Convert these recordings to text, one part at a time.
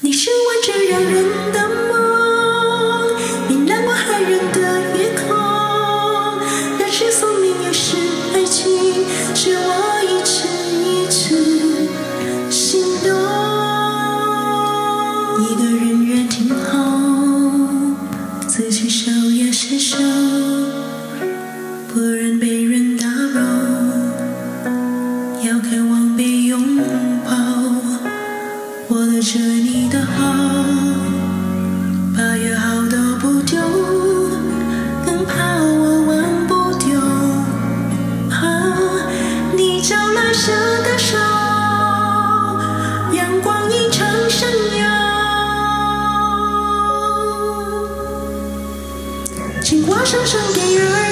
你是我最遥远的梦，你难过害人的夜空，那是宿命，也是爱情，是我一次一次心动。一个人愿挺好，自己守也携手，不然被人打扰，要渴望被拥抱。着你的好，把也好都不丢，更怕我忘不丢。啊，你将拉下的手，阳光映成闪耀。情话声声给耳。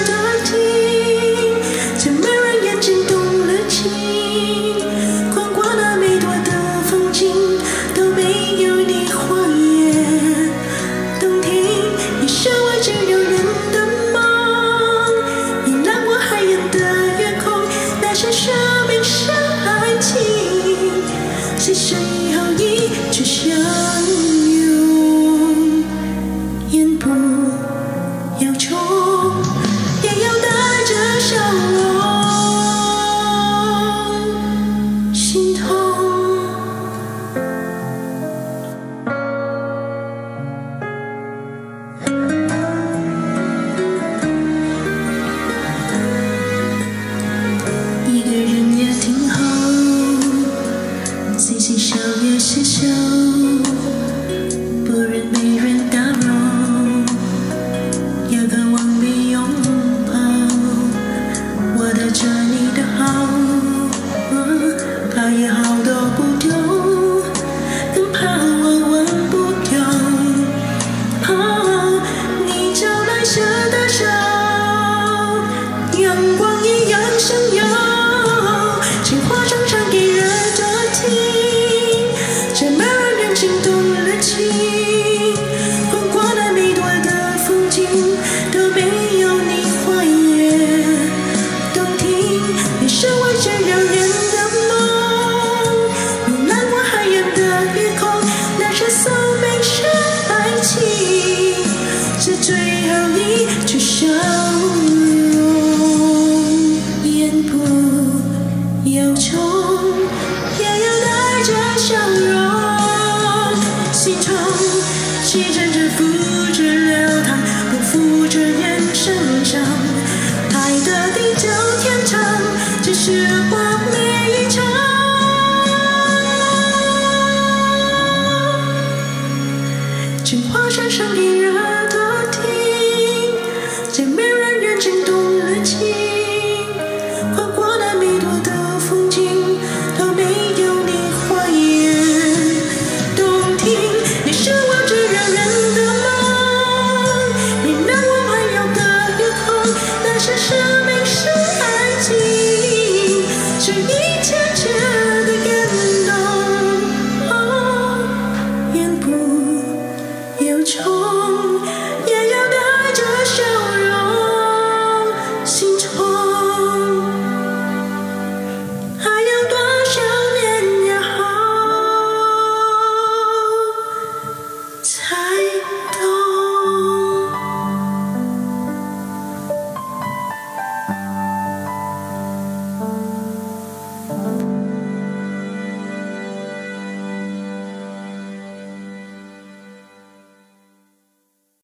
让我心痛。一个人也挺好，自己少些笑。起阵阵风，只流淌，不负这年少梦。爱的地久天长，只是梦一场。镜花水月，的然。to you.